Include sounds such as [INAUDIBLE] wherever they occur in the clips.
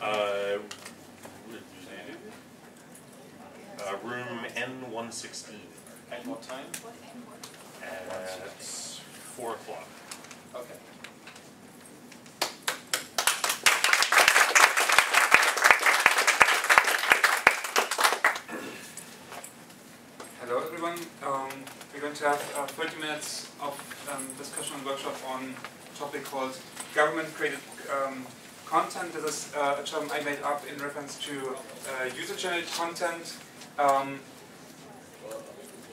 Uh, uh, room N116 At what time? at 4 o'clock. Okay. Hello everyone. Um, we're going to have uh, 30 minutes of um, discussion and workshop on a topic called government created um, content. This is uh, a term I made up in reference to uh, user generated content. Um,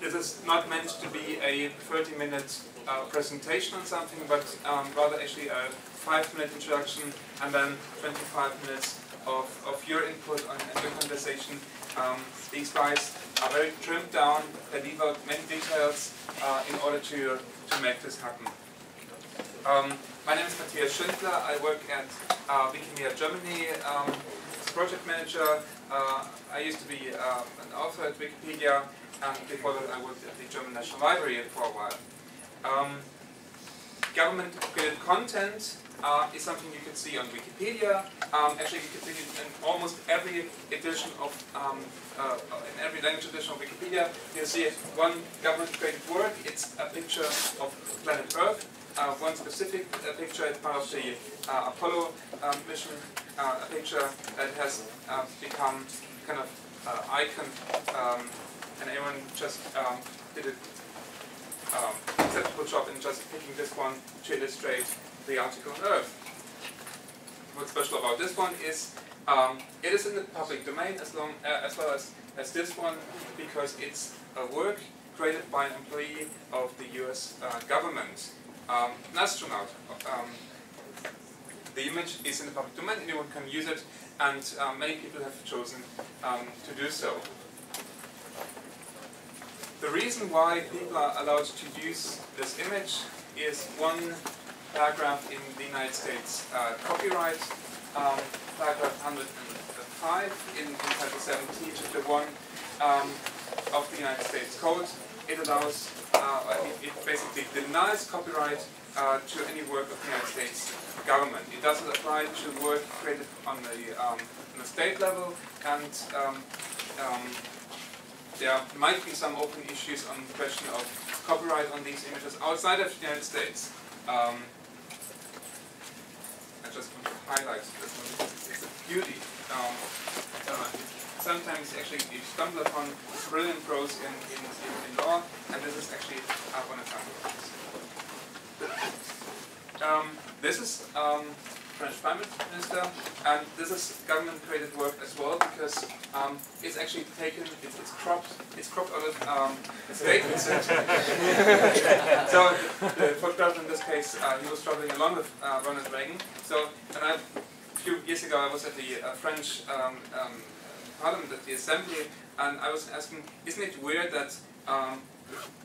this is not meant to be a 30 minute uh, presentation on something, but um, rather actually a 5 minute introduction and then 25 minutes of, of your input on, and your conversation. Um, these guys are very trimmed down, they leave out many details uh, in order to, to make this happen. Um, my name is Mathias Schindler, I work at uh, Wikimedia Germany um, as project manager. Uh, I used to be uh, an author at Wikipedia, and before that I worked at the German National Library for a while. Um, government created content uh, is something you can see on Wikipedia. Um, actually, you can see it in almost every edition of, um, uh, in every language edition of Wikipedia. You see one government-created work. It's a picture of planet Earth. Uh, one specific uh, picture is part of the uh, Apollo um, mission. Uh, a picture that has uh, become kind of icon, um, and everyone just um, did a um, acceptable job in just picking this one to illustrate the article on Earth. What's special about this one is um, it is in the public domain as, long, uh, as well as, as this one because it's a work created by an employee of the US uh, government, um, an astronaut. Um, the image is in the public domain, anyone can use it, and uh, many people have chosen um, to do so. The reason why people are allowed to use this image is one paragraph in the United States uh, copyright, um, paragraph 105 in, in Title 17, Chapter 1 um, of the United States Code. It allows, uh, it, it, basically denies copyright uh, to any work of the United States government. It doesn't apply to work created on the, um, on the state level, and um, um, there might be some open issues on the question of copyright on these images outside of the United States. Um, I just want to highlight this one. It's a beauty. Um, uh, sometimes actually you stumble upon brilliant prose in, in, in, in law, and this is actually uh, one example of this. Um, this is um, French Prime Minister, and this is government-created work as well because um, it's actually taken, it's, it's, cropped, it's cropped out of um, a statement. [LAUGHS] so the photographer in this case, uh, he was traveling along with uh, Ronald Reagan. So, and I, a few years ago, I was at the uh, French um, um, Parliament at the Assembly, and I was asking, isn't it weird that um,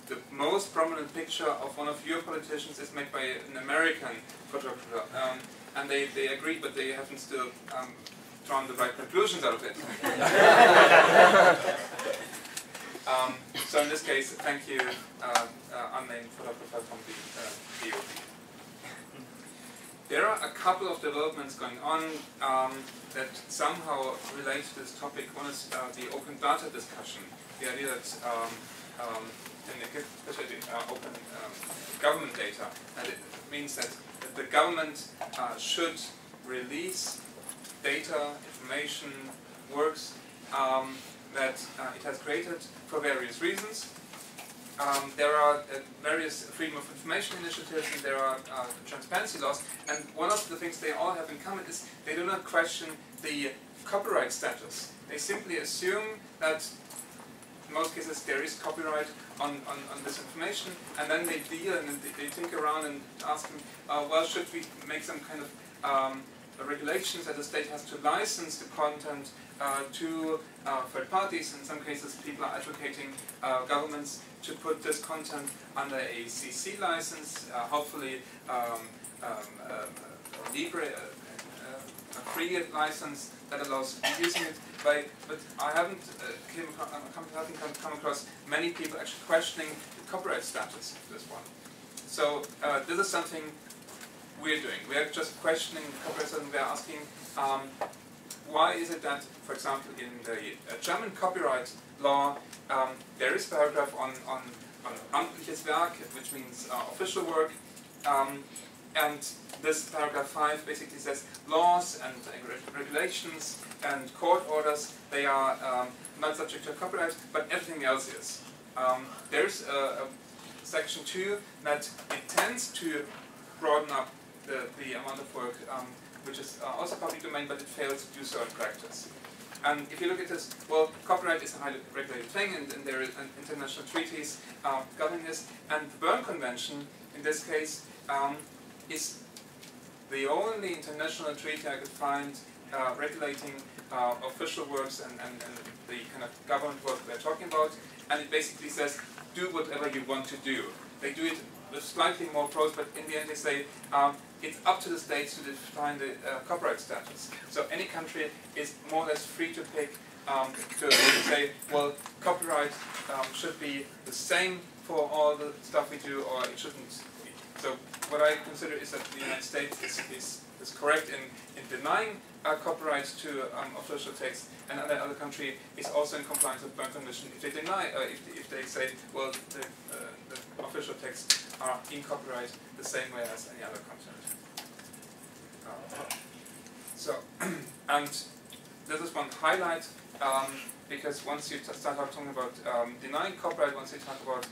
the most prominent picture of one of your politicians is made by an American photographer? Um, and they, they agree, but they haven't still um, drawn the right conclusions out of it. [LAUGHS] um, so in this case, thank you, uh, uh, unnamed photographer from the uh, DOD. There are a couple of developments going on um, that somehow relate to this topic. One is uh, the open data discussion, the idea that um, um, especially uh, open um, government data, and it means that the government uh, should release data, information, works um, that uh, it has created for various reasons. Um, there are uh, various freedom of information initiatives and there are uh, transparency laws and one of the things they all have in common is they do not question the copyright status. They simply assume that in most cases there is copyright on, on, on this information, and then they deal and they, think around and ask them, uh, well, should we make some kind of um, regulations that the state has to license the content uh, to uh, third parties. In some cases, people are advocating uh, governments to put this content under a CC license, uh, hopefully um, um, uh, Libre, a free license that allows using it by, but I haven't, uh, came, haven't come across many people actually questioning the copyright status of this one. So uh, this is something we're doing. We are just questioning copyright status. We are asking, um, why is it that, for example, in the uh, German copyright law, um, there is a paragraph on, on, on amtliches Werk, which means uh, official work, um, and this paragraph 5 basically says laws and regulations and court orders, they are um, not subject to copyright, but everything else is. Um, there's a, a section 2 that intends to broaden up the, the amount of work um, which is uh, also public domain, but it fails to do so in practice. And if you look at this, well, copyright is a highly regulated thing, and, and there are international treaties uh, governing this. And the Berne Convention, in this case, um, is the only international treaty I could find uh, regulating uh, official works and, and, and, the kind of government work we're talking about. And it basically says, do whatever you want to do. They do it with slightly more prose, but in the end they say, um, it's up to the states to define the uh, copyright status. So any country is more or less free to pick um, to say, well, copyright um, should be the same for all the stuff we do, or it shouldn't. So what I consider is that the United States is, is, is correct in, in denying uh, copyright to um, official text, and another other country is also in compliance with Berne Convention if they deny, uh, if, if they say, well, the, uh, the official texts are in copyright the same way as any other content. So, [CLEARS THROAT] and this is one highlight um, because once you start talking about um, denying copyright, once you talk about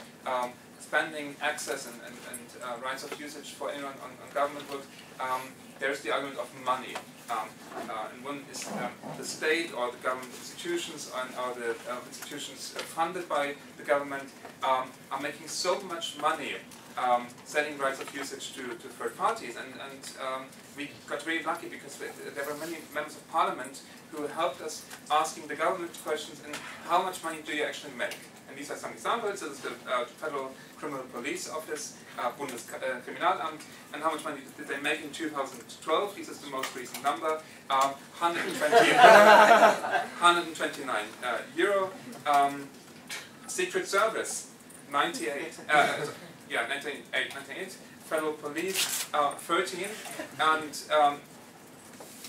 um, expanding access and, and, and uh, rights of usage for anyone on, on government work, um, there's the argument of money. Um, uh, and one is um, the state or the government institutions and, or the uh, institutions funded by the government are making so much money um, selling rights of usage to, to third parties. And, and um, we got really lucky because there were many members of parliament who helped us asking the government questions and how much money do you actually make? And these are some examples. This is the uh, Federal Criminal Police Office, uh, Bundeskriminalamt, and how much money did they make in 2012? This is the most recent number. Um, 120, 129 uh, [LAUGHS] euro. Um, Secret Service, 98, uh, yeah, 1998, Federal Police, uh, 13, and um,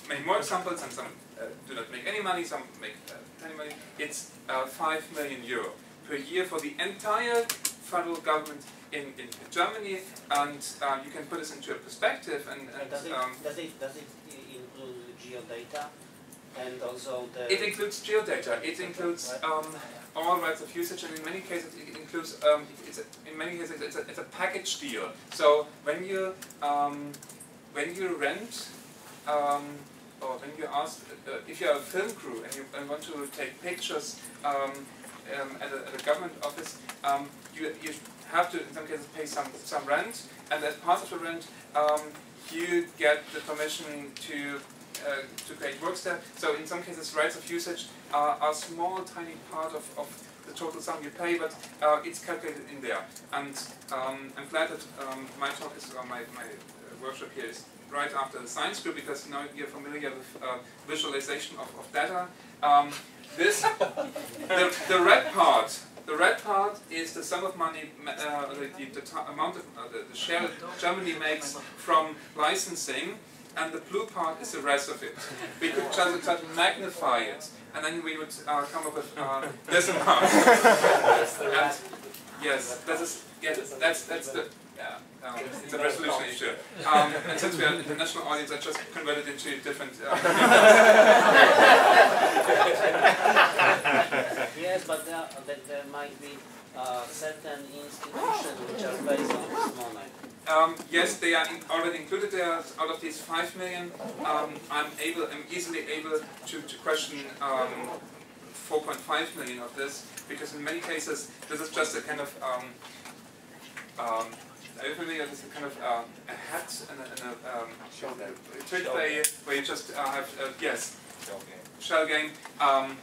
many more examples, and some uh, do not make any money, some make uh, any money. It's uh, 5 million euro per year for the entire federal government in, in Germany, and um, you can put this into a perspective. And, and does, it, um, does, it, does it include geodata? And also the... It includes geodata. It includes um, all rights of usage, and in many cases it includes, um, it's a, in many cases it's a, it's a package deal. So when you um, when you rent um, or when you ask, uh, if you're a film crew and you and want to take pictures um, um, at a, at, a, government office, um, you, you have to in some cases pay some some rent, and as part of the rent, you get the permission to uh, to create works there. So in some cases, rights of usage are a small, tiny part of, of the total sum you pay, but uh, it's calculated in there. And um, I'm glad that um, my talk is, or my, my uh, workshop here is right after the science group, because now you're familiar with uh, visualization of, of data. Um, this, the, the red part, the red part is the sum of money, uh, the, the amount of uh, the, the share Germany makes from licensing and the blue part is the rest of it. We could just try to magnify it, and then we would uh, come up with uh, this amount. [LAUGHS] and yes, that is yes, that's that's the yeah, um, it's a resolution issue. Um, and since we are an international audience, I just converted it to different. Uh, [LAUGHS] yes, but there, there might be uh, certain institutions which are based on this money. Um, yes, they are in already included there. Out of these five million, um, I'm able, I'm easily able to, to question um, 4.5 million of this because in many cases this is just a kind of um, um, are you familiar a kind of uh, a hat and a, and a um, trick play where you just uh, have uh, yes shell game. Shell game. Um,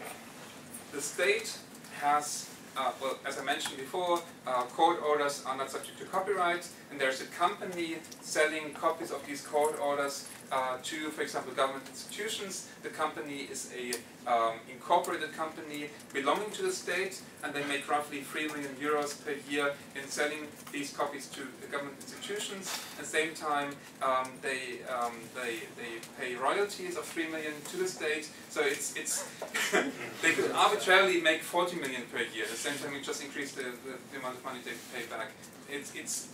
the state has uh, well, as I mentioned before, uh, court orders are not subject to copyright, and there's a company selling copies of these court orders uh, to, for example, government institutions. The company is a um, incorporated company belonging to the state, and they make roughly 3 million euros per year in selling these copies to the government institutions. At the same time, um, they, um, they, they pay royalties of 3 million to the state. So it's, it's [LAUGHS] they could arbitrarily make 40 million per year. At the same time, we just increase the, the, the amount of money they pay back. It's, it's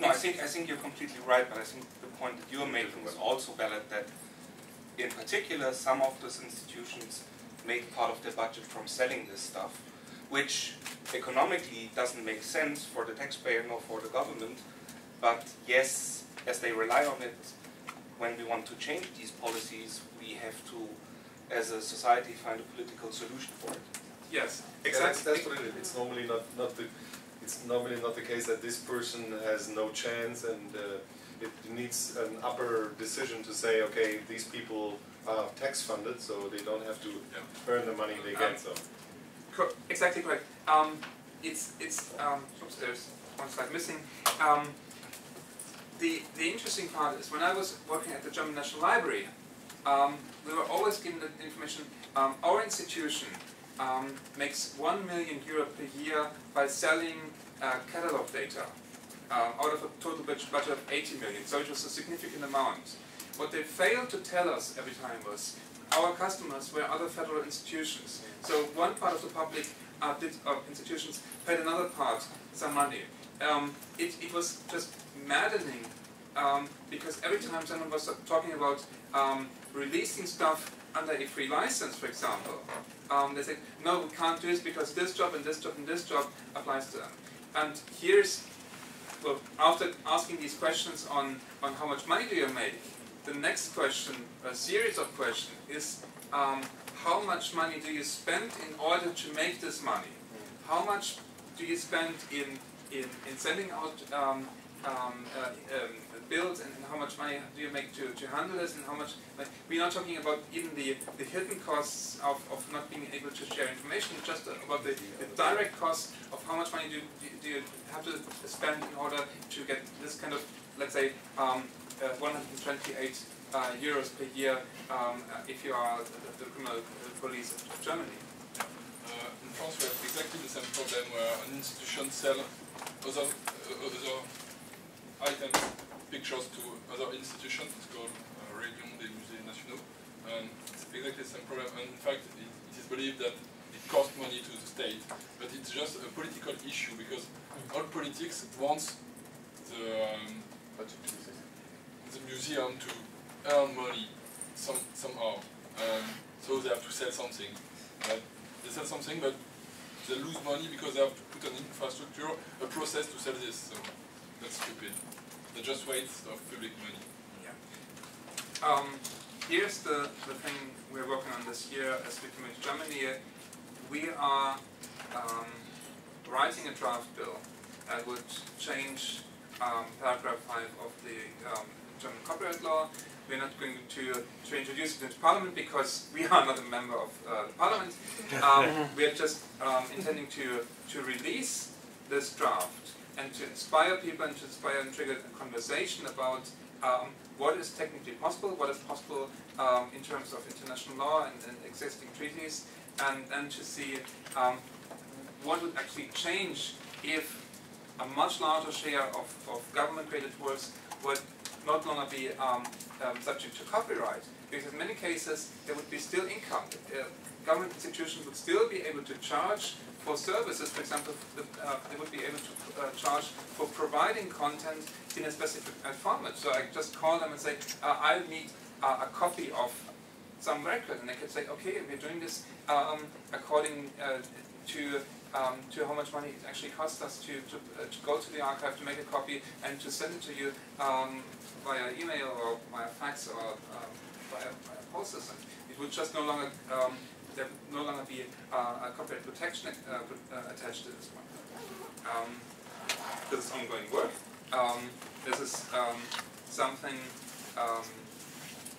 No, I think, I think you're completely right, but I think the point that you're making is also valid that in particular, some of those institutions make part of their budget from selling this stuff, which economically doesn't make sense for the taxpayer nor for the government. But yes, as they rely on it, when we want to change these policies, we have to, as a society, find a political solution for it. yes, Yeah, that's, exactly. that's what it is. It's normally not, not the, it's normally not the case that this person has no chance and uh, it needs an upper decision to say, okay, these people are tax funded, so they don't have to earn the money they get, so. Co- exactly correct. Um, it's it's um, oops, there's one slide missing. Um, the the interesting part is when I was working at the German National Library, um, we were always given the information. Um, our institution um, makes one million euro per year by selling uh, catalog data um, out of a total budget budget of 80 million. So it was a significant amount. What they failed to tell us every time was our customers were other federal institutions. So one part of the public uh, did, uh, institutions paid another part some money. Um, it, it was just maddening um, because every time someone was talking about um, releasing stuff under a free license, for example, um, they said, no, we can't do this because this job and this job and this job applies to them. And here's, well, after asking these questions on, on how much money do you make, the next question, a series of questions, is um, how much money do you spend in order to make this money? How much do you spend in, in, in sending out um, um, uh, bills and, how much money do you make to, to handle this and how much like, we're not talking about even the, the hidden costs of, of not being able to share information, just about the, the direct costs of how much money do, do, do you have to spend in order to get this kind of, let's say, um, uh, 128 uh, euros per year um, uh, if you are the, the criminal police of Germany. Uh, in France, we have exactly the same problem where an institution sell other, uh, other items, pictures to other institutions. It's called uh, Réunion des Musées Nationaux. And it's exactly the same problem. And in fact, it, it is believed that it costs money to the state, but it's just a political issue because all politics wants the, um, the museum to earn money some, somehow. Um, so they have to sell something. But they sell something, but they lose money because they have to put an infrastructure, a process to sell this. So that's stupid. They just waste of public money. Um, here's the, the thing we're working on this year as we come into Germany. We are um, writing a draft bill that would change um, paragraph 5 of the um, German copyright law. We're not going to, to introduce it into Parliament because we are not a member of uh, the Parliament. [LAUGHS] Um, we are just um, intending to, to release this draft and to inspire people and to inspire and trigger a conversation about um, what is technically possible, what is possible um, in terms of international law and, and existing treaties, and then to see um, what would actually change if a much larger share of, of government-created works would not longer be um, um, subject to copyright. Because in many cases, there would be still income. Uh, government institutions would still be able to charge for services, for example, the, uh, they would be able to uh, charge for providing content in a specific format. So I just call them and say, uh, I need uh, a copy of some record, and they could say, okay, we're doing this um, according uh, to um, to how much money it actually costs us to to, uh, to go to the archive to make a copy and to send it to you um, via email or via fax or um, via, via post system. It would just no longer um, there would no longer be uh, a copyright protection uh, uh, attached to this one. Um, this is ongoing work. Um, this is um, something um,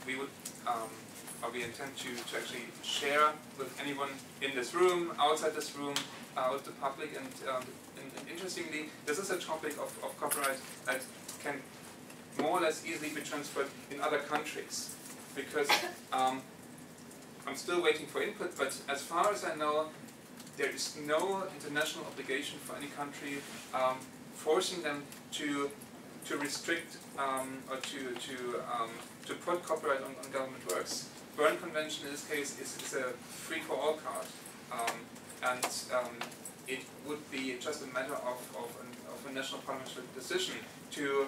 we would, um, or we intend to, to actually share with anyone in this room, outside this room, uh, with the public. And, um, and, and interestingly, this is a topic of, of copyright that can more or less easily be transferred in other countries. Because I'm still waiting for input, but as far as I know, there is no international obligation for any country um, forcing them to to restrict um, or to to um, to put copyright on, on government works. Berne Convention in this case is, is a free for all card, um, and um, it would be just a matter of of, an, of a national parliamentary decision to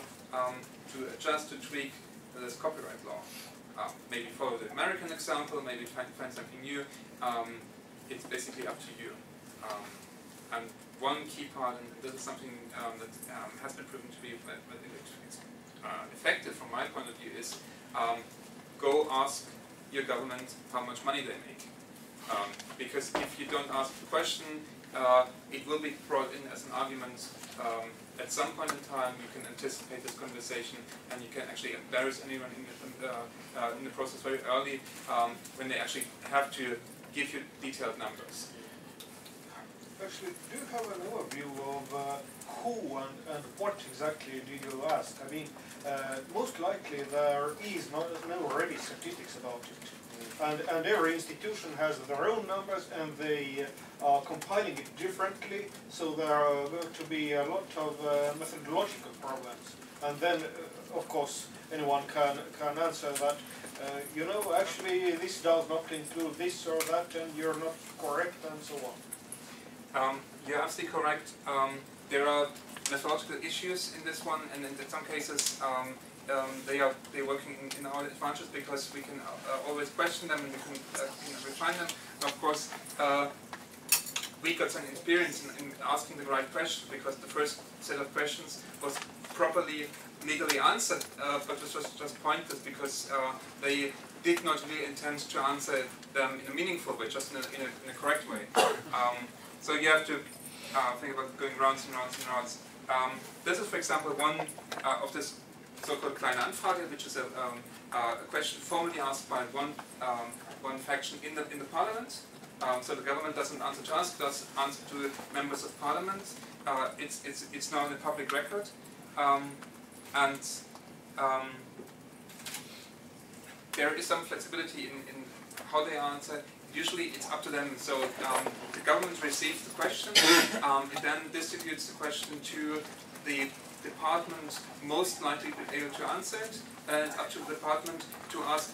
to adjust to tweak this copyright law. Uh, maybe follow the American example, maybe find, find something new. Um, it's basically up to you. Um, and one key part, and this is something um, that um, has been proven to be uh, effective from my point of view, is um, go ask your government how much money they make. Um, because if you don't ask the question, uh, it will be brought in as an argument um, at some point in time. You can anticipate this conversation, and you can actually embarrass anyone in the, uh, in the process very early um, when they actually have to give you detailed numbers. Actually, do you have an overview of uh, who and, and what exactly do you ask? I mean, uh, most likely there is no, no ready statistics about it. And, and every institution has their own numbers and they are compiling it differently, so there are going to be a lot of uh, methodological problems. And then, uh, of course, anyone can, can answer that, uh, you know, actually this does not include this or that and you're not correct and so on. Um, you're absolutely correct. Um, there are methodological issues in this one, and in some cases um, um, they are they working in, in, our advantage because we can uh, always question them and we can uh, you know, refine them. And of course, uh, we got some experience in, in, asking the right questions because the first set of questions was properly legally answered, uh, but it was just pointless because uh, they did not really intend to answer them in a meaningful way, just in a, in a, in a correct way. [COUGHS] Um, so you have to uh, think about going rounds and rounds and rounds. Um, this is, for example, one of this so-called kleine Anfrage, which is a, um, uh, a, question formally asked by one um, one faction in the in the parliament. Um, so the government doesn't answer to us, does answer to members of parliament. Uh, it's it's it's now in the public record, um, and um, there is some flexibility in, in how they answer usually it's up to them. So um, the government receives the question, [COUGHS] um, it then distributes the question to the department most likely to be able to answer it, and up to the department to ask,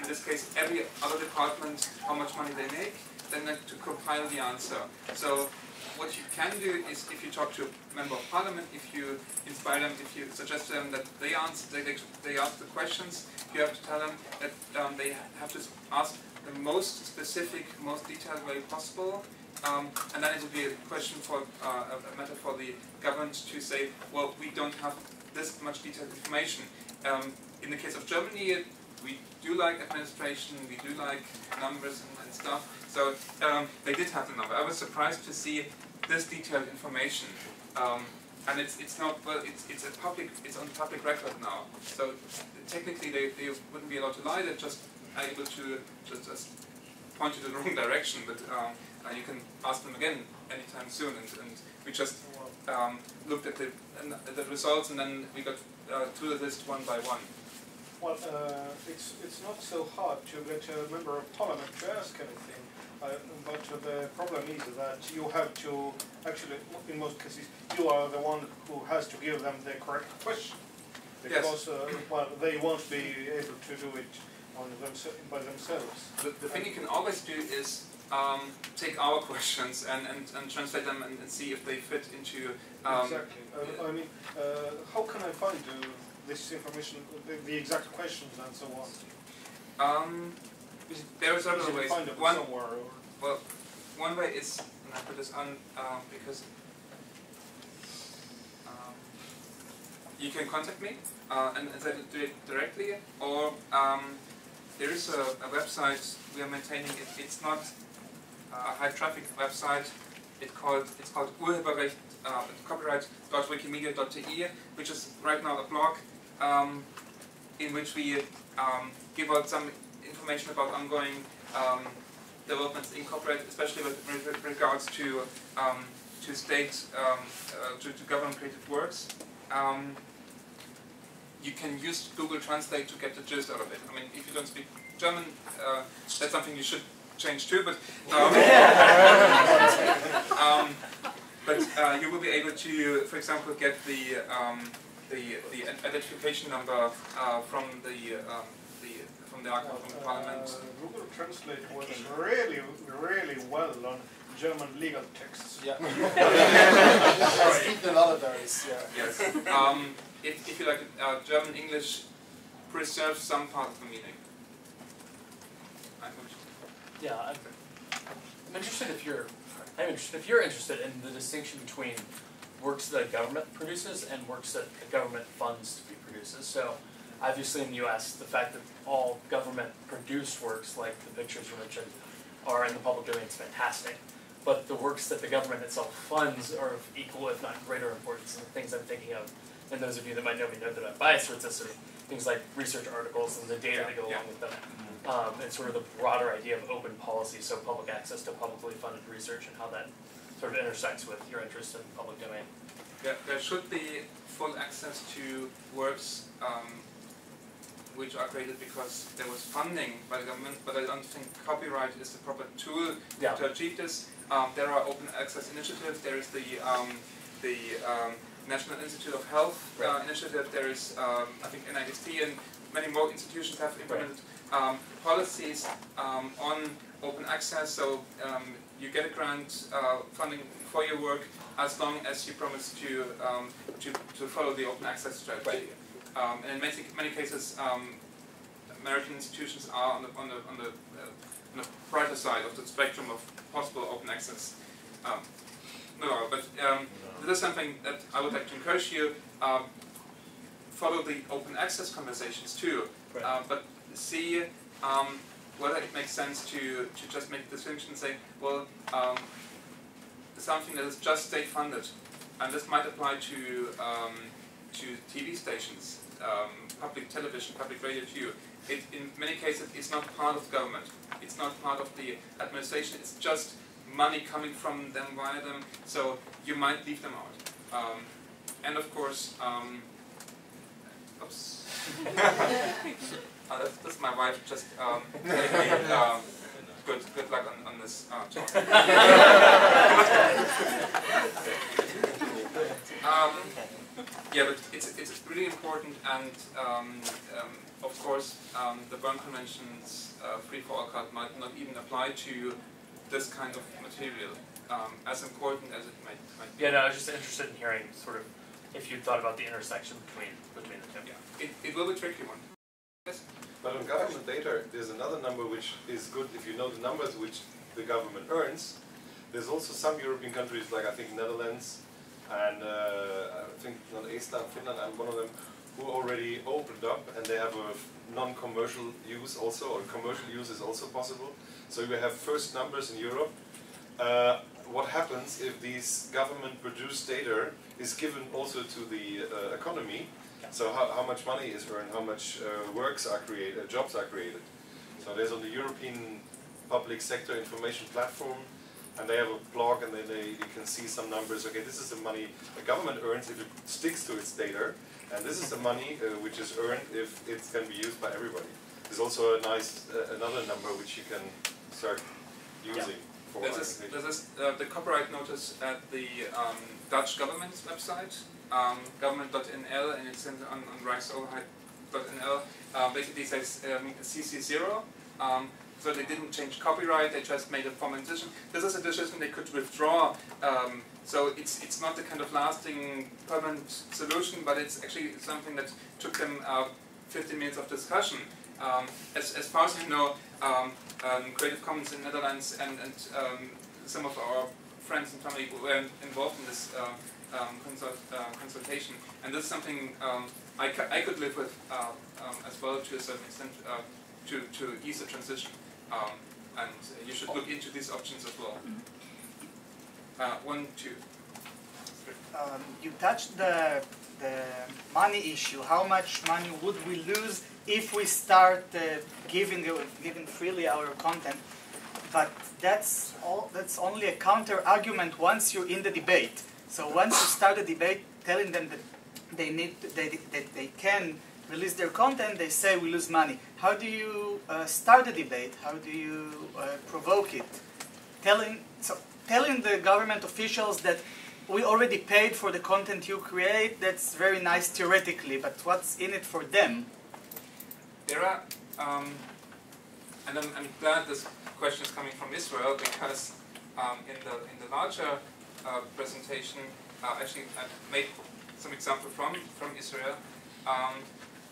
in this case, every other department how much money they make, then to compile the answer. So what you can do is if you talk to a member of parliament, if you inspire them, if you suggest to them that they answer, they, they ask the questions, you have to tell them that um, they have to ask the most specific, most detailed way possible. Um, and then it would be a question for uh, a matter for the government to say, well, we don't have this much detailed information. Um, in the case of Germany, we do like administration, we do like numbers and, and stuff. So um, they did have the number. I was surprised to see this detailed information. Um, and it's it's not well it's it's a public it's on public record now. So technically they, they wouldn't be allowed to lie. They're just able to just, just point you in the wrong direction, but um, you can ask them again anytime soon. And, and we just um, looked at the, the results and then we got uh, through the list one by one. Well, uh, it's, it's not so hard to get a member of parliament to ask anything, uh, but the problem is that you have to, actually, in most cases, you are the one who has to give them the correct question. Because, yes. Uh, well, they won't be able to do it on by themselves. The, the thing you can always do is um, take our [LAUGHS] questions and, and, and translate them and, and see if they fit into. Um, exactly. Uh, I mean, uh, how can I find uh, this information, the, the, exact questions and so on? Um, there are several ways. Find it one, somewhere, or? well, one way is, and I put this on um, because um, you can contact me uh, and, and do it directly, or um, there is a, a, website we are maintaining. It, it's not high traffic website. It called it's called Urheberrecht uh, copyright.wikimedia.de, which is right now a blog um, in which we um, give out some information about ongoing um, developments in copyright, especially with, regards to um, to state um, uh, to, to government created works. Um, you can use Google Translate to get the gist out of it. I mean, if you don't speak German, uh, that's something you should change too. But um, [LAUGHS] um, but uh, you will be able to, for example, get the um, the the identification number uh, from the um, the from the archive from the parliament. Uh, Google Translate works really, really well on German legal texts. Yeah. Right. Eaten a lot of those, yeah. Yes. Um, if, if you like, uh, German English preserves some part of the meaning. Yeah, I'm, I'm interested if you're, I'm interested if you're interested in the distinction between works that a government produces and works that the government funds to be produces. So, obviously in the U.S., the fact that all government-produced works, like the pictures you mentioned, are in the public domain is fantastic. But the works that the government itself funds are of equal, if not greater, importance. And the things I'm thinking of, and those of you that might know me know that I'm biased towards this, are things like research articles and the data that go Yeah, along with them um, and sort of the broader idea of open policy, so public access to publicly funded research and how that sort of intersects with your interest in public domain. There, there should be full access to works um, which are created because there was funding by the government, but I don't think copyright is the proper tool Yeah. to achieve this. Um, there are open access initiatives. There is the um, the um, National Institute of Health uh, Right. initiative. There is um, I think NIST and many more institutions have implemented um, policies um, on open access. So um, you get a grant uh, funding for your work as long as you promise to um, to, to follow the open access strategy. Um, and in many, many cases, um, American institutions are on the on the on the, uh, on the brighter side of the spectrum of possible open access. Um, no, but um, this is something that I would like to encourage you. Um, follow the open access conversations too, Right. uh, but see um, whether it makes sense to, to just make a distinction and say, well, um, something that is just state funded, and this might apply to um, to TV stations, um, public television, public radio too. It, in many cases, it's not part of government. It's not part of the administration. It's just money coming from them via them. So you might leave them out. Um, and of course, um, oops. [LAUGHS] [LAUGHS] Uh, that's, that's my wife just um, telling me um, good good luck on, on this uh, talk. [LAUGHS] um, yeah, but it's it's really important, and um, um, of course, um, the Berne Convention's uh, free for all card might not even apply to this kind of material, um, as important as it might, might be. Yeah, no, I was just interested in hearing sort of if you thought about the intersection between between the two. Yeah, it, it will be a tricky one. But on government data, there's another number which is good if you know the numbers which the government earns. There's also some European countries, like I think Netherlands and uh, I think not Iceland, Finland, and one of them, who already opened up and they have a non-commercial use also, or commercial use is also possible. So we have first numbers in Europe. Uh, what happens if these government-produced data is given also to the uh, economy? So how, how much money is earned, how much uh, works are created, uh, jobs are created. So there's on the European Public Sector Information Platform, and they have a blog, and then they you can see some numbers. Okay, this is the money the government earns if it sticks to its data, and this is the money uh, which is earned if it can be used by everybody. There's also a nice uh, another number which you can start using for This is, this is uh, the copyright notice at the um, Dutch government's website, um, government.nl, and it's in, on, on Rijksoverheid.nl. Uh, basically says um, CC0. Um, so they didn't change copyright, they just made a formal decision. This is a decision they could withdraw. Um, so it's, it's not the kind of lasting permanent solution, but it's actually something that took them uh, 15 minutes of discussion. Um, as, as far as I know, um, um, Creative Commons in the Netherlands and, and um, some of our friends and family were involved in this uh, um, consult, uh, consultation. And this is something um, I, I could live with uh, um, as well to a certain extent uh, to, to ease the transition. Um, and you should look into these options as well. Uh, one, two. Um, you touched the, the money issue. How much money would we lose if we start uh, giving, uh, giving freely our content? But that's, all, that's only a counter argument once you're in the debate. So once you start the debate telling them that they, need they, that they can release their content, they say we lose money. How do you uh, start a debate? How do you uh, provoke it? Telling, so telling the government officials that we already paid for the content you create, that's very nice theoretically, but what's in it for them? There are, um, and I'm, I'm glad this question is coming from Israel because um, in the in the larger uh, presentation, uh, actually I made some example from from Israel. Um,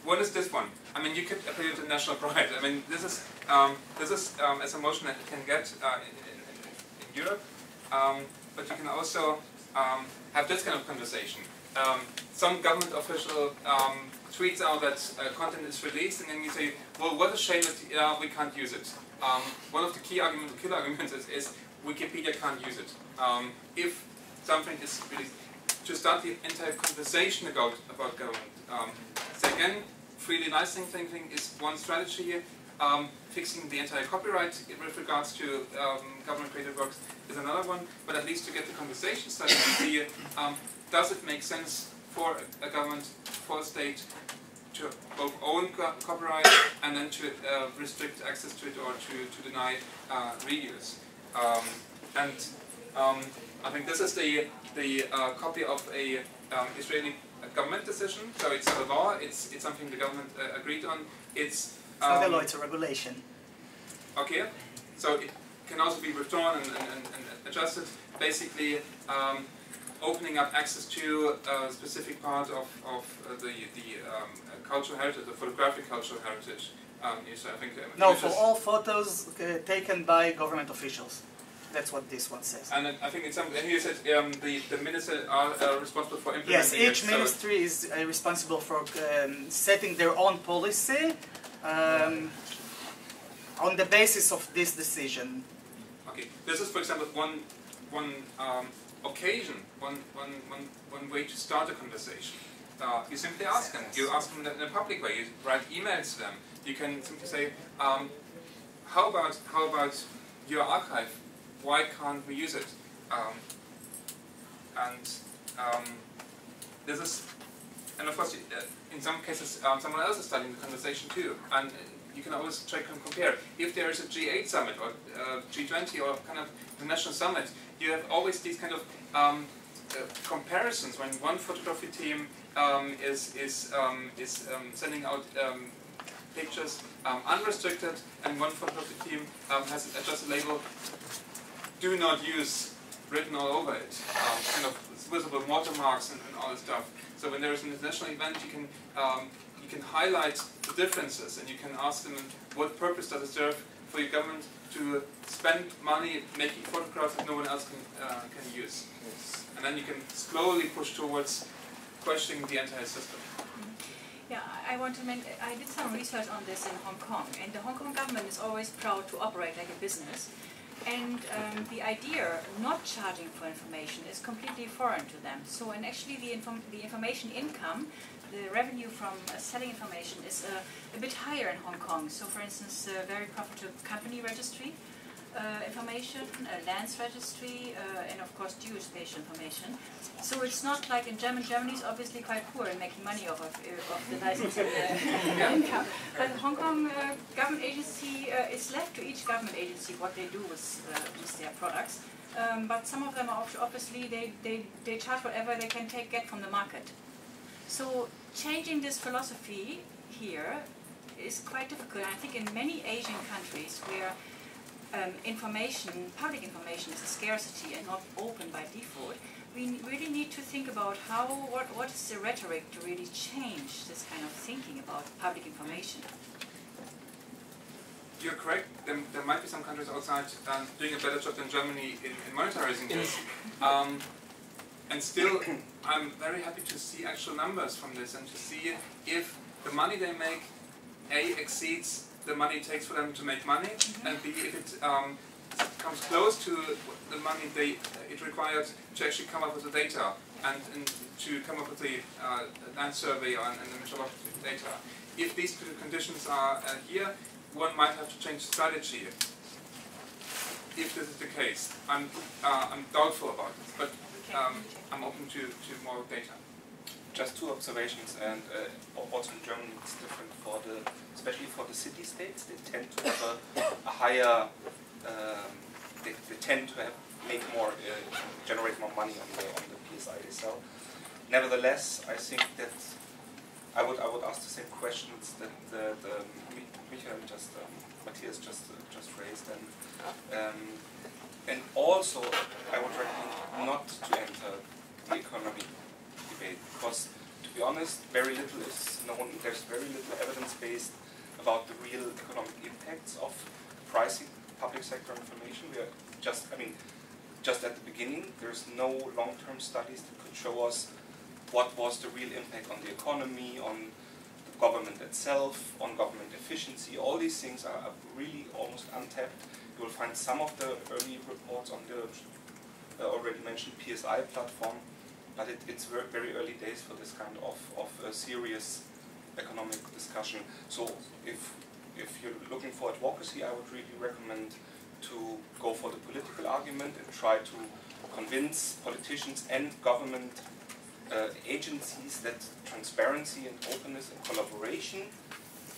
one is this one. I mean, you could appeal to national pride. I mean, this is um, this is um, as a motion that you can get uh, in, in, in, Europe, um, but you can also um, have this kind of conversation. Um, some government official tweets out that uh, content is released, and then you say, "Well, what a shame that uh, we can't use it." one of the key arguments, key arguments is, is Wikipedia can't use it. if something is released, to start the entire conversation about about government. So again, freely licensing thinking is one strategy. Um, fixing the entire copyright with regards to um, government created works is another one, but at least to get the conversation started see, um, does it make sense for a government, for a state, to both own co copyright and then to uh, restrict access to it or to, to deny uh, reuse. Um, and um, I think this is the, the uh, copy of a um, Israeli government decision, so it's a law, it's, it's something the government uh, agreed on. It's, um, it's not a law, it's a regulation. Okay, so it can also be withdrawn and, and, and adjusted. Basically, um, opening up access to a specific part of, of uh, the, the um, cultural heritage, the photographic cultural heritage. Um, is, I think, uh, no, for all photos uh, taken by government officials. That's what this one says. And I think it's something, and you said um, the, the ministers are uh, responsible for implementing Yes, each it, ministry so is uh, responsible for um, setting their own policy um, on the basis of this decision. Okay, this is, for example, one, one um, occasion, one, one, one, one way to start a conversation. Uh, you simply ask them. You ask them in a public way. You write emails to them. You can simply say, um, "How about how about your archive? why can't we use it? Um, and um, this is, and of course, uh, in some cases, um, someone else is starting the conversation too, and you can always try and compare. If there is a G8 summit or uh, G20 or kind of the national summit, you have always these kind of um, uh, comparisons when one photography team um, is is um, is um, sending out um, pictures um, unrestricted, and one photography team um, has just a label do not use written all over it, um, kind of visible watermarks and, and, all this stuff. So when there is an international event, you can um, you can highlight the differences and you can ask them what purpose does it serve for your government to spend money making photographs that no one else can uh, can use. Yes. And then you can slowly push towards questioning the entire system. Yeah, I want to mention, I did some research on this in Hong Kong, and the Hong Kong government is always proud to operate like a business. And um, the idea not charging for information is completely foreign to them. So, and actually the, inform the information income, the revenue from uh, selling information is uh, a bit higher in Hong Kong. So, for instance, a very profitable company registry information, a lands registry, uh, and of course geospatial information. So it's not like in Germany. Germany is obviously quite poor in making money off of, uh, of the licensing [LAUGHS] uh, income. But Hong Kong uh, government agency uh, is left to each government agency what they do with, with their products. Um, but some of them are obviously they, they, they charge whatever they can take get from the market. So changing this philosophy here is quite difficult. I think in many Asian countries where um, information, public information is a scarcity and not open by default, we really need to think about how, what, what is the rhetoric to really change this kind of thinking about public information. You're correct. There, there might be some countries outside um, doing a better job than Germany in, in monetarizing this. Um, and still, I'm very happy to see actual numbers from this and to see if the money they make, A, exceeds the money it takes for them to make money, mm -hmm. and B, if it um, comes close to the money they it required to actually come up with the data and, and to come up with the uh, land survey and, and the meteorological data. If these two conditions are uh, here, one might have to change strategy. If this is the case, I'm uh, I'm doubtful about this, but um, I'm open to, to more data. Just two observations, and uh, also in Germany it's different for the, especially for the city states. They tend to have a, a higher, um, they, they tend to have make more, uh, generate more money on the on the PSI they sell. Nevertheless, I think that I would I would ask the same questions that the, the Michael just um, Mathias just uh, just raised, and um, and also I would recommend not to enter the economy because to be honest, very little is known. There's very little evidence based about the real economic impacts of pricing public sector information. We are just, I mean, just at the beginning. There's no long-term studies that could show us what was the real impact on the economy, on the government itself, on government efficiency. All these things are really almost untapped. You will find some of the early reports on the uh, already mentioned PSI platform, but it, it's very, very early days for this kind of, of serious economic discussion. So if, if you're looking for advocacy, I would really recommend to go for the political argument and try to convince politicians and government uh, agencies that transparency and openness and collaboration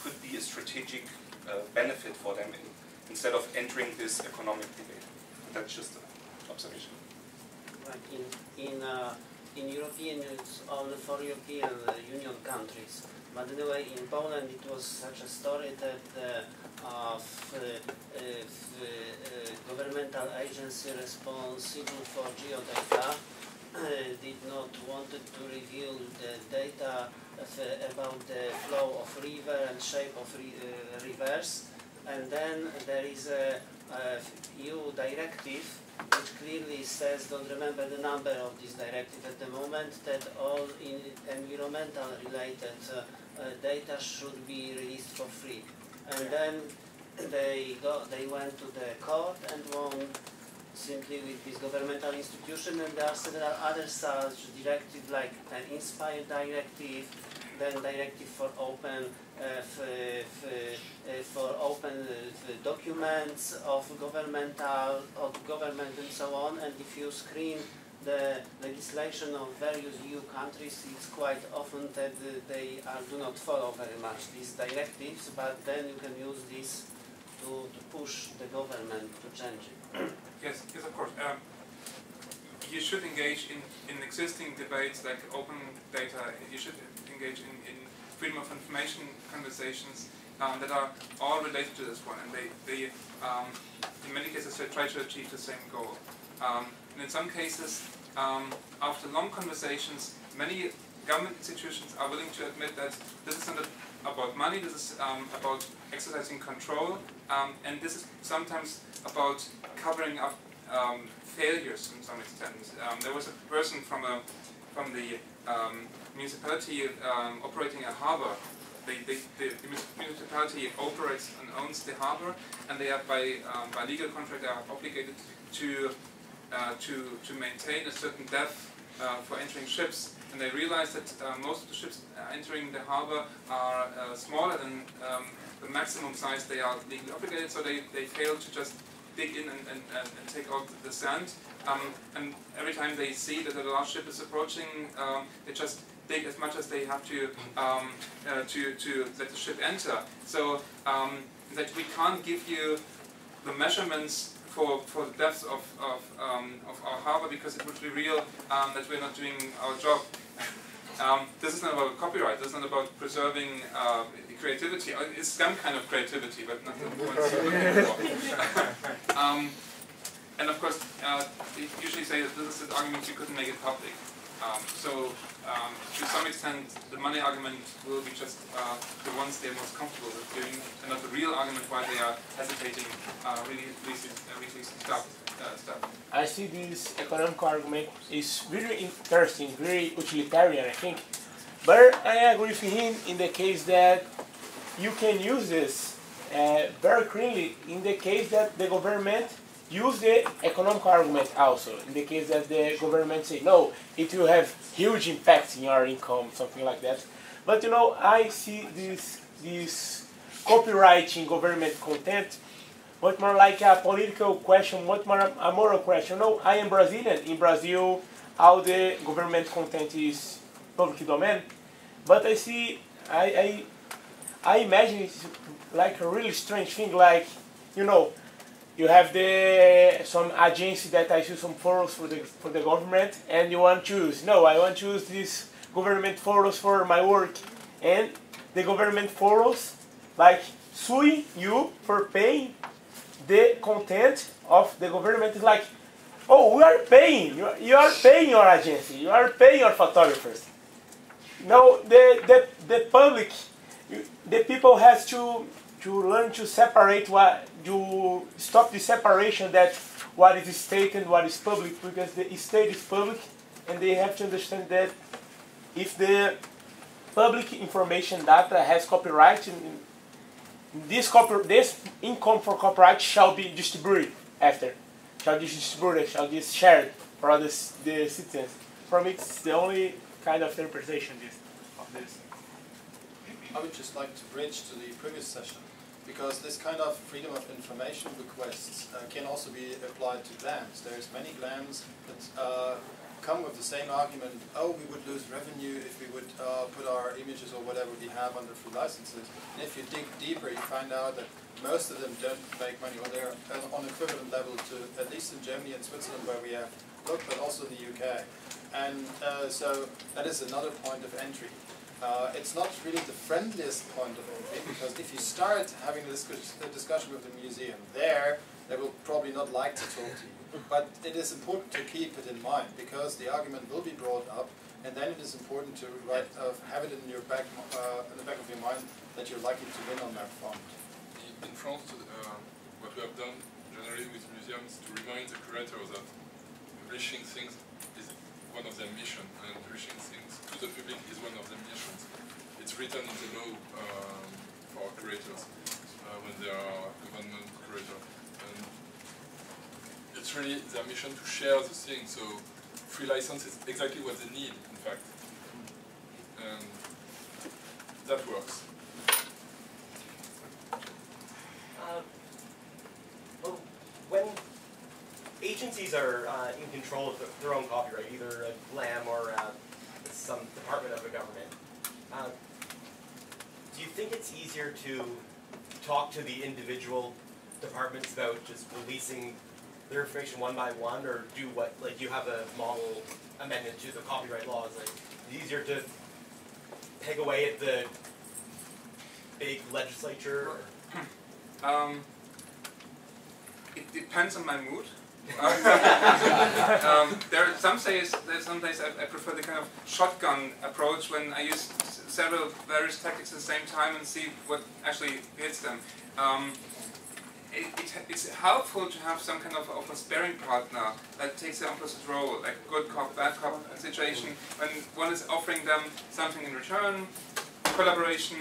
could be a strategic uh, benefit for them in, instead of entering this economic debate. That's just an observation. Right. In in uh, in European only for European uh, Union countries. But anyway, in Poland it was such a story that uh, of, uh, governmental agency responsible for geodata did not wanted to reveal the data about the flow of river and shape of ri rivers. And then there is a, a EU directive which clearly says, don't remember the number of this directive at the moment, that all environmental related uh, uh, data should be released for free. And then they they went to the court and won simply with this governmental institution and there are several other such directives like an Inspire directive, then directive for open for open uh, documents of governmental of government and so on and if you screen the legislation of various EU countries, it's quite often that they are, do not follow very much these directives, but then you can use this to, to push the government to change it. yes, yes, of course. Um, you should engage in, in existing debates like open data. You should engage in, in freedom of information conversations um, that are all related to this one, and they, they um, in many cases, they try to achieve the same goal. Um, and in some cases, um, after long conversations, many government institutions are willing to admit that this is not about money, this is um, about exercising control, um, and this is sometimes about covering up failures to some extent. There was a person from a from the um, municipality operating a harbor they, they, the, municipality operates and owns the harbor, and they are by, um, by legal contract are obligated to uh, to, to maintain a certain depth uh, for entering ships. And they realize that uh, most of the ships entering the harbor are smaller than um, the maximum size they are legally obligated, so they, they fail to just dig in and, and, and take out the sand. Um, and every time they see that a large ship is approaching, um, they just dig as much as they have to um, uh, to, to let the ship enter. So um, that we can't give you the measurements for, for the depth of, of, um, of our harbor because it would be real um, that we're not doing our job. [LAUGHS] Um, this is not about copyright, this is not about preserving uh, creativity. Uh, it's some kind of creativity, but not the [LAUGHS] [LAUGHS] um, And of course, uh, they usually say that this is an argument you couldn't make it public. Um, so um, to some extent, the money argument will be just uh, the ones they're most comfortable with doing, and not the real argument why they are hesitating uh, really releasing, uh, releasing stuff, uh. I see this economic argument is very interesting, very utilitarian, I think. But I agree with him in the case that you can use this uh, very clearly in the case that the government use the economic argument also in the case that the government say no it will have huge impact in your income something like that but you know i see this this copyrighting government content much more like a political question much more a moral question no i am brazilian in brazil all the government content is public domain. But I see, I, I, I imagine it's like a really strange thing. Like, you know, you have the some agency that I issue some photos for the for the government, and you want to use. No, I want to use these government photos for my work, and the government photos like suing you for paying the content of the government is like, oh, we are paying. You are, you are paying your agency. You are paying your photographers. No, the the the public, the people has to to learn to separate what to stop the separation that what is state and what is public because the state is public and they have to understand that if the public information data has copyright this copy, this income for copyright shall be distributed after shall be distributed shall be shared for the, the citizens. Me it's the only kind of interpretation this, of this. I would just like to bridge to the previous session, because this kind of freedom of information requests uh, can also be applied to GLAMs. There's many GLAMs that uh, come with the same argument, oh, we would lose revenue if we would uh, put our images or whatever we have under free licenses. And if you dig deeper, you find out that most of them don't make money, or they're on equivalent level to, at least in Germany and Switzerland where we have looked, but also in the UK. And uh, so that is another point of entry. Uh, it's not really the friendliest point of entry because if you start having a, discuss- a discussion with the museum there, they will probably not like to talk to you. But it is important to keep it in mind because the argument will be brought up, and then it is important to write, uh, have it in your back, uh, in the back of your mind that you're likely to win on that front. In France, uh, what we have done generally with museums to remind the curator that publishing things one of their mission, and publishing things to the public is one of their missions. It's written in the law um, for curators uh, when they are government curator, and it's really their mission to share the thing. So free license is exactly what they need, in fact, and that works. Uh, well, when agencies are uh, in control of the- their own copyright, either a GLAM or uh, some department of a government, uh, do you think it's easier to talk to the individual departments about just releasing their information one by one, or do what, like you have a model amendment to the copyright laws, like, is it easier to peg away at the big legislature? Um, it depends on my mood. [LAUGHS] um, there are some days, some days I, I prefer the kind of shotgun approach when I use several various tactics at the same time and see what actually hits them. Um, it, it, it's helpful to have some kind of, of a sparring partner that takes the opposite role, like good cop, bad cop situation, when one is offering them something in return, collaboration,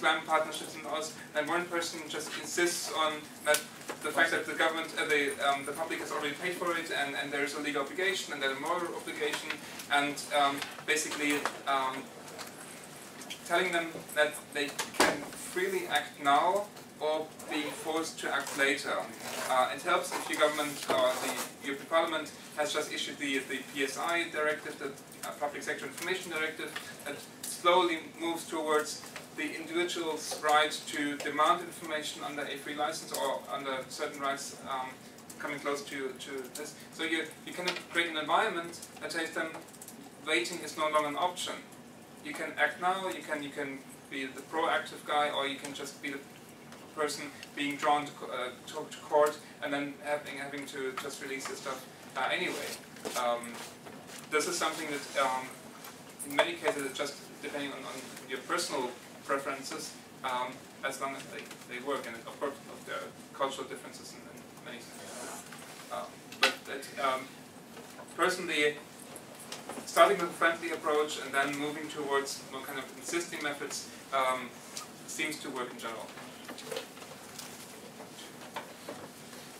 climate partnerships and all, and one person just insists on that the fact that the government, uh, the, um, the public has already paid for it and, and there is a legal obligation and there's a moral obligation and um, basically um, telling them that they can freely act now or being forced to act later. Uh, it helps if your government or the European Parliament has just issued the, the PSI directive, the uh, Public Sector Information Directive, that slowly moves towards the individual's right to demand information under a free license or under certain rights um, coming close to, to this. So you, you can create an environment that tells them waiting is no longer an option. You can act now, you can, you can be the proactive guy, or you can just be the person being drawn to, uh, to, to court and then having, having to just release the stuff uh, anyway. Um, this is something that um, in many cases it's just depending on, on your personal preferences um, as long as they, they work and of course of there are cultural differences in, in many uh, but that, um, personally starting with a friendly approach and then moving towards more kind of insisting methods um, seems to work in general.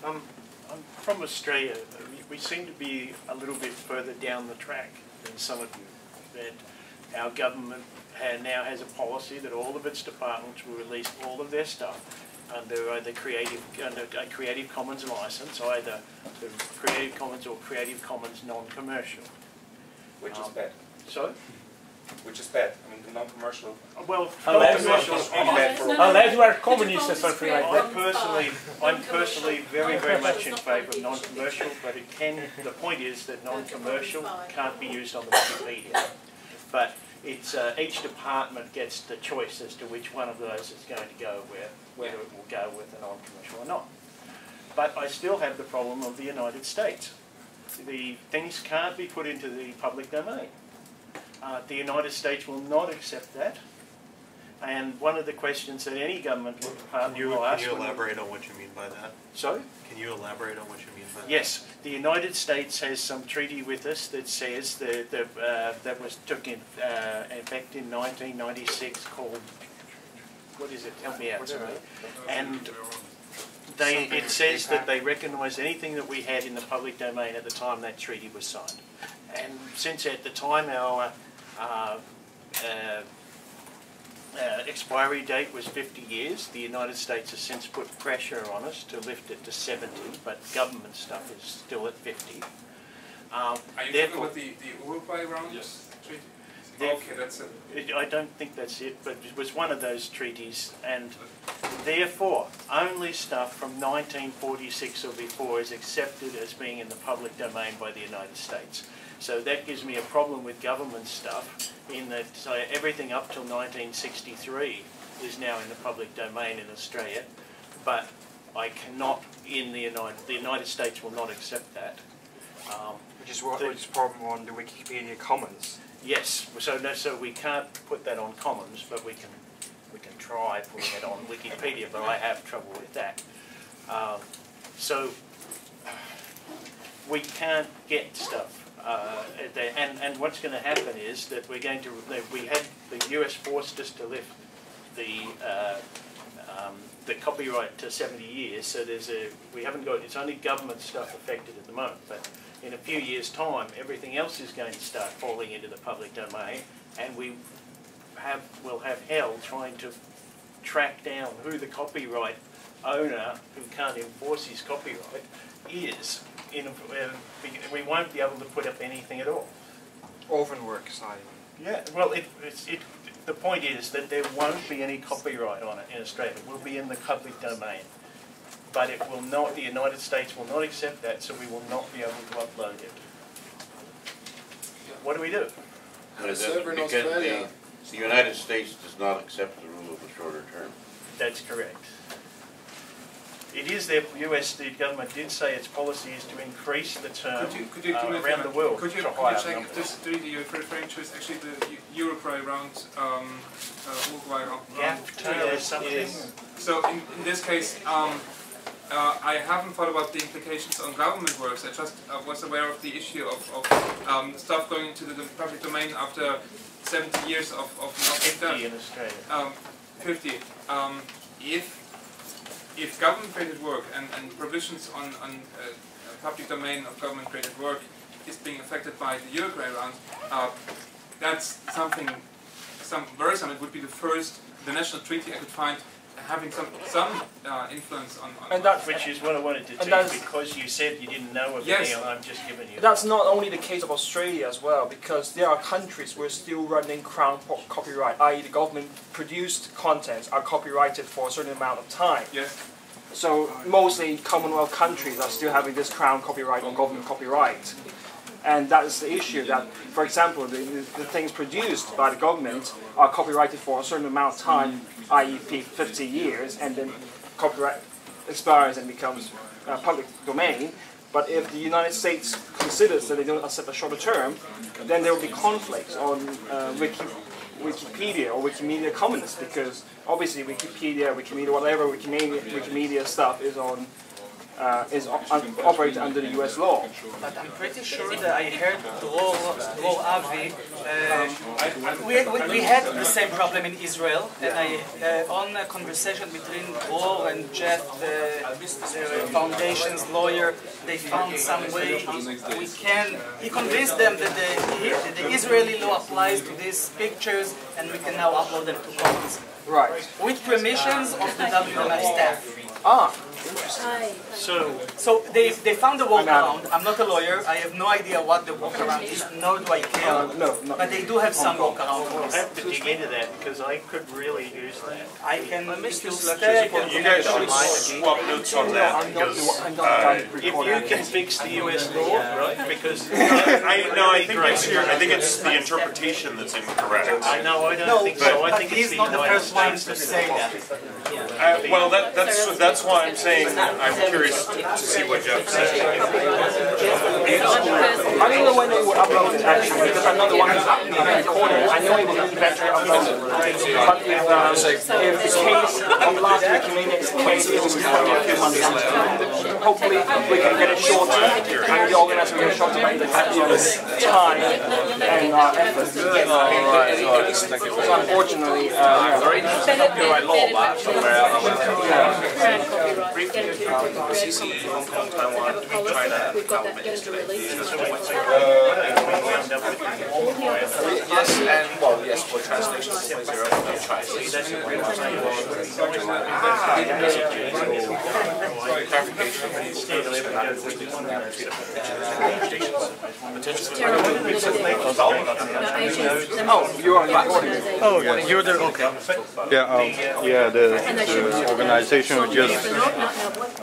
Um, I'm from Australia. We, we seem to be a little bit further down the track than some of you. That our government ha now has a policy that all of its departments will release all of their stuff under either creative under a Creative Commons license, either the Creative Commons or Creative Commons non-commercial. Which is um, bad. better? So, which is bad. I mean, the non-commercial. Well, Unless- non-commercial is bad for Unless you are communist or something like I that. personally, I'm personally very, very much in favour of non-commercial, but it can, the point is that non-commercial can't be used on the Wikipedia. But it's, uh, each department gets the choice as to which one of those is going to go where, whether it will go with a non-commercial or not. But I still have the problem of the United States. The things can't be put into the public domain. Uh, the United States will not accept that. And one of the questions that any government Can department you, will can ask. you when- elaborate on what you mean by that? Sorry? Can you elaborate on what you mean by that? Yes, the United States has some treaty with us that says that, that, uh, that was took in, uh, effect in 1996 called, what is it? Help me out, sorry. And they, it says that they recognise anything that we had in the public domain at the time that treaty was signed. And since at the time our uh, uh, expiry date was 50 years, the United States has since put pressure on us to lift it to 70, but government stuff is still at 50. Um, Are you talking therefore- about the, the Uruguay round? Yes. Treaty? Okay, that's it. It- I don't think that's it, but it was one of those treaties, and therefore, only stuff from 1946 or before is accepted as being in the public domain by the United States. So that gives me a problem with government stuff, in that uh, everything up till 1963 is now in the public domain in Australia, but I cannot, in the United, the United States will not accept that. Um, Which is what the- which is problem on the Wikipedia Commons. Yes, so no, so we can't put that on Commons, but we can, we can try putting it on Wikipedia, but I have trouble with that. Um, so, we can't get stuff, uh, at the- and, and what's gonna happen is that we're going to, we had, the US forced us to lift the, uh, um, the copyright to seventy years, so there's a, we haven't got, it's only government stuff affected at the moment, but in a few years' time, everything else is going to start falling into the public domain, and we have, will have hell trying to track down who the copyright owner who can't enforce his copyright is. In, a- uh, we won't be able to put up anything at all. Orphan works, I. Yeah, well, it, it's, it, the point is that there won't be any copyright on it in Australia. It will be in the public domain. But it will not, the United States will not accept that, so we will not be able to upload it. What do we do? But a Because server in the- The United States does not accept the rule of the shorter term. That's correct. It is their, US, the government did say its policy is to increase the term Could you, could you uh, do me a around the world Could you, to could you check if this treaty you're referring to is actually the Uruguay round, um, uh? GATT treaty? or something? So in, in this case, um, uh, I haven't thought about the implications on government works. I just uh, was aware of the issue of, of um, stuff going into the public domain after 70 years of, of not being done. 50 in Australia. Um, 50. Um, if if government created work and, and provisions on, on uh, public domain of government created work is being affected by the Uruguay round, uh, that's something, some very It would be the first, the national treaty I could find having some some uh, influence on, on And that's- Which is what I wanted to do because you said you didn't know of Yes. any, and I'm just giving you. That's not only the case of Australia as well, because there are countries where still running crown po- copyright, i.e., the government produced contents are copyrighted for a certain amount of time. Yes. So mostly Commonwealth countries are still having this crown copyright or government copyright. And that is the issue that, for example, the, the, things produced by the government are copyrighted for a certain amount of time, i.e. 50 years, and then copyright expires and becomes uh, public domain. But if the United States considers that they don't accept a shorter term, then there will be conflicts on uh, Wiki, Wikipedia or Wikimedia Commons because obviously Wikipedia, Wikimedia, whatever Wikimedia, Wikimedia stuff is on uh, is o- operated under the U.S. law. But I'm pretty sure that I heard Dror, Dror Avi. Uh, we, we, we had the same problem in Israel, and I, uh, on a conversation between Dror and Geoff, the, the foundation's lawyer, they found some way we can. He convinced them that the, the Israeli law applies to these pictures, and we can now upload them to Commons. Right. With permissions of the WMF staff. Ah, So, So they, they found a workaround. I'm not a lawyer. I have no idea what the workaround is, nor do I care. But they do have some workaround. we'll have to dig into that because I could really use that. I can, if you stay, I You guys should swap notes on that because, uh, If you can fix the US law, right? Because I, [LAUGHS] no, I think it's your, I think it's the interpretation that's incorrect. I know I don't no, think so. I but think it's he's the not the United first one States to say that. Uh, well, that, that's, that's why I'm saying, I'm curious to see what Geoff says. I don't know when they were uploaded actually, because I'm not the one recording it. I know it was eventually uploaded. But if, um, if the case of last week, you mean it's case is probably a few months. Hopefully, we can get it shorter, and the organizer will get shorter by the time and uh, effort. So unfortunately, uh, Very interesting copyright law, but somewhere else. CC, Hong Kong, Taiwan, China, government yesterday. Yes, and, well, yes, for translation, point zero, no translation. Clarification. Oh, you are recording. Oh, you're the okay. Yeah, um, yeah, the, the organization just